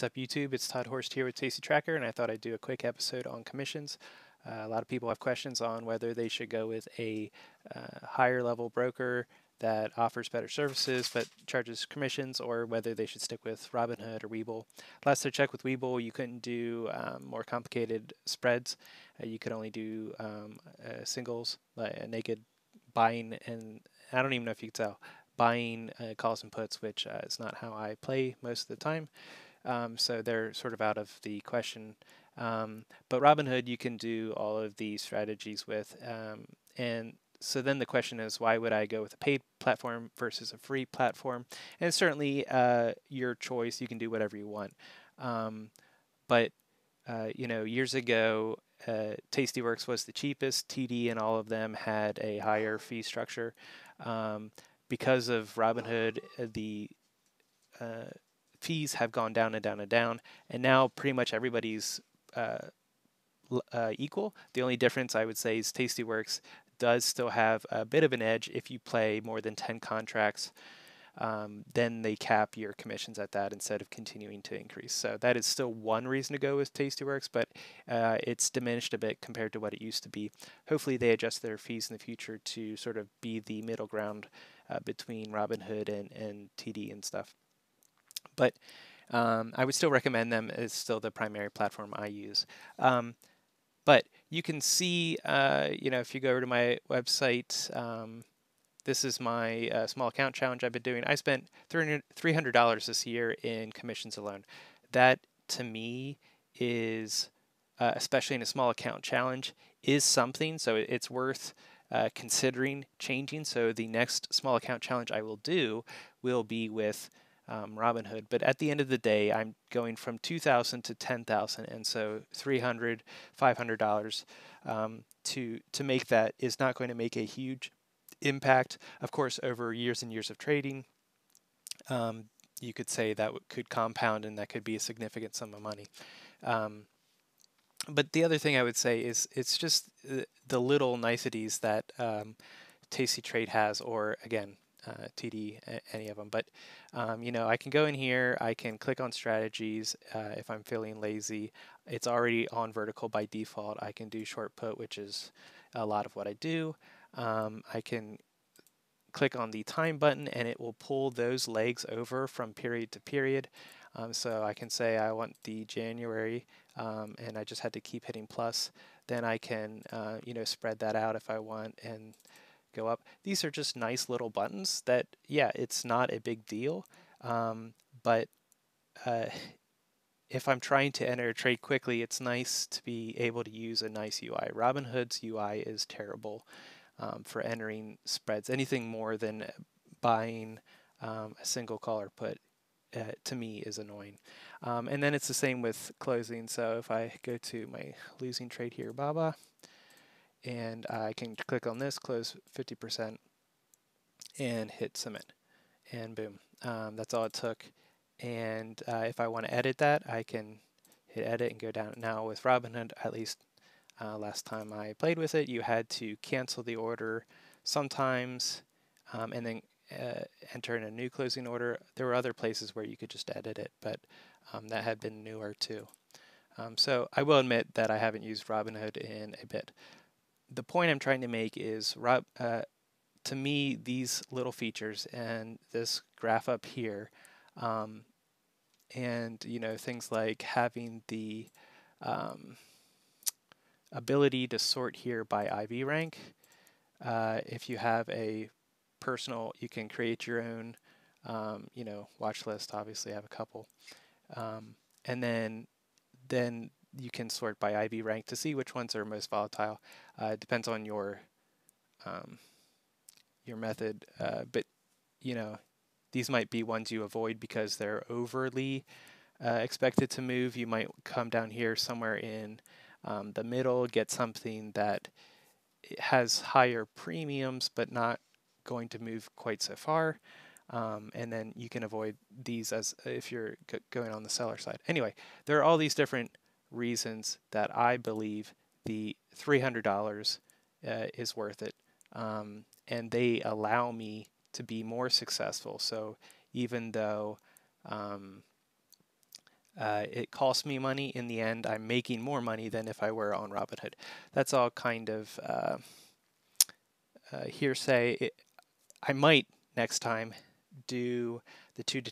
What's up, YouTube? It's Todd Horst here with Tasty Tracker, and I thought I'd do a quick episode on commissions. Uh, a lot of people have questions on whether they should go with a uh, higher level broker that offers better services but charges commissions, or whether they should stick with Robinhood or Webull. Last I checked with Webull, you couldn't do um, more complicated spreads. Uh, you could only do um, uh, singles, like naked buying, and I don't even know if you could tell buying uh, calls and puts, which uh, is not how I play most of the time. Um, so they're sort of out of the question. Um, but Robinhood, you can do all of these strategies with. Um, and so then the question is, why would I go with a paid platform versus a free platform? And certainly uh, your choice. You can do whatever you want. Um, but uh, you know, years ago, uh, Tastyworks was the cheapest. TD and all of them had a higher fee structure. Um, because of Robinhood, uh, the uh, fees have gone down and down and down, and now pretty much everybody's uh, uh, equal. The only difference I would say is Tastyworks does still have a bit of an edge if you play more than 10 contracts. Um, then they cap your commissions at that instead of continuing to increase. So that is still one reason to go with Tastyworks, but uh, it's diminished a bit compared to what it used to be. Hopefully, they adjust their fees in the future to sort of be the middle ground uh, between Robinhood and, and TD and stuff. But um, I would still recommend them. It's still the primary platform I use. Um, but you can see, uh, you know, if you go over to my website, um, this is my uh, small account challenge I've been doing. I spent $300 this year in commissions alone. That to me is, uh, especially in a small account challenge, is something. So it's worth uh, considering changing. So the next small account challenge I will do will be with um, Robinhood. But at the end of the day, I'm going from 2,000 to 10,000, and so 300, 500 dollars um, to to make that is not going to make a huge impact. Of course, over years and years of trading, um, you could say that could compound, and that could be a significant sum of money. Um, but the other thing I would say is it's just uh, the little niceties that um, Tasty Trade has, or again, uh, TD, any of them. But um, you know, I can go in here, I can click on strategies uh, if I'm feeling lazy. It's already on vertical by default. I can do short put, which is a lot of what I do. Um, I can click on the time button and it will pull those legs over from period to period. Um, so I can say I want the January um, and I just had to keep hitting plus. Then I can, uh, you know, spread that out if I want and go up. These are just nice little buttons that, yeah, it's not a big deal, um, but uh, if I'm trying to enter a trade quickly, it's nice to be able to use a nice UI. Robinhood's UI is terrible um, for entering spreads. Anything more than buying um, a single call or put uh, to me is annoying. Um, and then it's the same with closing. So if I go to my losing trade here, Baba, and I can click on this, close 50%, and hit submit. And boom, um, that's all it took. And uh, if I want to edit that, I can hit edit and go down. Now with Robinhood, at least uh, last time I played with it, you had to cancel the order sometimes um, and then uh, enter in a new closing order. There were other places where you could just edit it, but um, that had been newer too. Um, so I will admit that I haven't used Robinhood in a bit the point I'm trying to make is, uh, to me, these little features and this graph up here, um, and you know things like having the um, ability to sort here by IV rank. Uh, if you have a personal, you can create your own, um, you know, watch list. Obviously, I have a couple, um, and then then you can sort by IV rank to see which ones are most volatile. Uh, it depends on your um, your method, uh, but you know these might be ones you avoid because they're overly uh, expected to move. You might come down here somewhere in um, the middle, get something that has higher premiums but not going to move quite so far. Um, and then you can avoid these as if you're going on the seller side. Anyway, there are all these different reasons that I believe the $300 uh, is worth it. Um, and they allow me to be more successful. So even though um, uh, it costs me money. In the end, I'm making more money than if I were on Robinhood. That's all kind of uh, uh, hearsay. It, I might next time do the two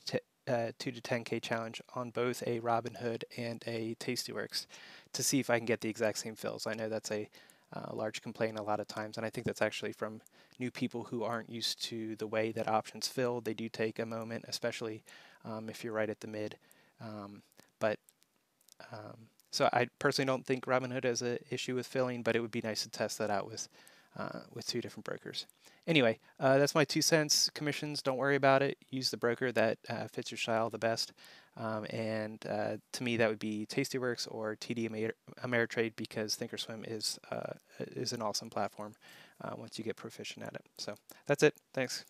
uh, two to 10k challenge on both a Robinhood and a Tastyworks to see if I can get the exact same fills. I know that's a uh, large complaint a lot of times, and I think that's actually from new people who aren't used to the way that options fill. They do take a moment, especially um, if you're right at the mid. Um, but um, so I personally don't think Robinhood has an issue with filling, but it would be nice to test that out with uh, with two different brokers. Anyway, uh, that's my two cents. Commissions, don't worry about it. Use the broker that uh, fits your style the best. Um, and uh, to me, that would be Tastyworks or TD Amer- Ameritrade because Thinkorswim is uh, is an awesome platform uh, once you get proficient at it. So that's it. Thanks.